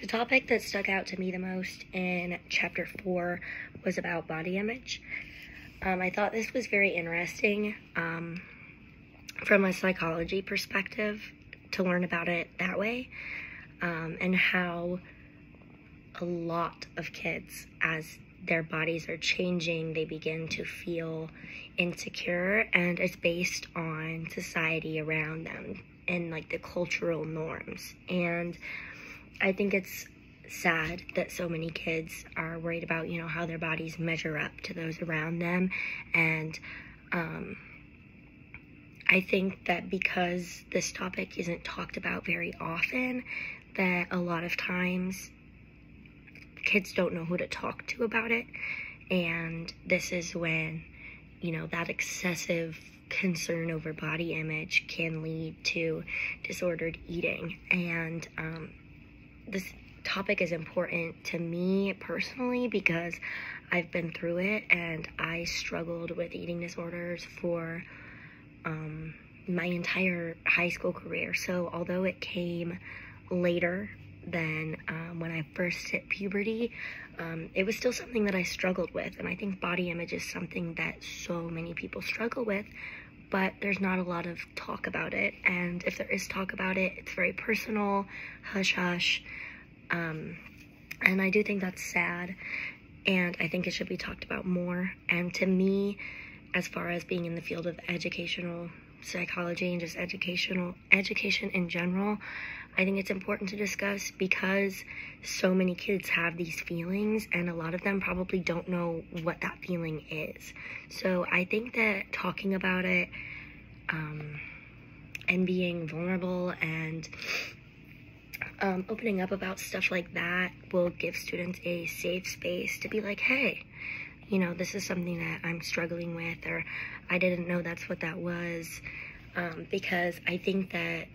The topic that stuck out to me the most in chapter four was about body image. Um, I thought this was very interesting um, from a psychology perspective to learn about it that way um, and how a lot of kids, as their bodies are changing, they begin to feel insecure, and it's based on society around them and like the cultural norms. And I think it's sad that so many kids are worried about, you know, how their bodies measure up to those around them. And um, I think that because this topic isn't talked about very often, that a lot of times kids don't know who to talk to about it. And this is when, you know, that excessive concern over body image can lead to disordered eating. And um, this topic is important to me personally because I've been through it and I struggled with eating disorders for um, my entire high school career. So, although it came later than um, when I first hit puberty, um, it was still something that I struggled with. And I think body image is something that so many people struggle with, but there's not a lot of talk about it. And if there is talk about it, it's very personal, hush hush. Um, and I do think that's sad. And I think it should be talked about more. And to me, as far as being in the field of educational psychology and just educational education in general, I think it's important to discuss because so many kids have these feelings and a lot of them probably don't know what that feeling is. So I think that talking about it um, and being vulnerable and um, opening up about stuff like that will give students a safe space to be like, hey, you know, this is something that I'm struggling with, or I didn't know that's what that was. Um, because I think that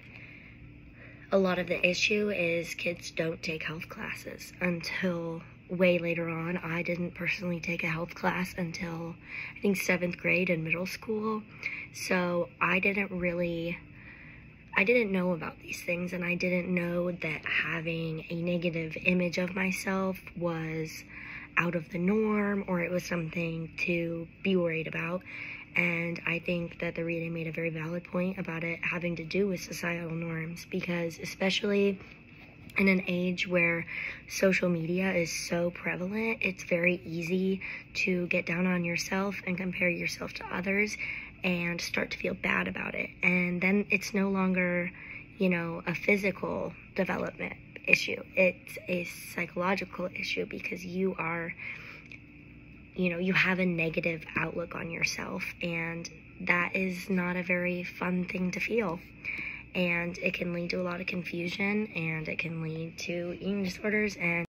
a lot of the issue is kids don't take health classes until way later on. I didn't personally take a health class until I think seventh grade in middle school. So I didn't really I didn't know about these things and I didn't know that having a negative image of myself was out of the norm or it was something to be worried about. And I think that the reading made a very valid point about it having to do with societal norms because, especially in an age where social media is so prevalent, it's very easy to get down on yourself and compare yourself to others and start to feel bad about it. And then it's no longer, you know, a physical development issue. It's a psychological issue because you are, you know, you have a negative outlook on yourself. And that is not a very fun thing to feel. And it can lead to a lot of confusion and it can lead to eating disorders and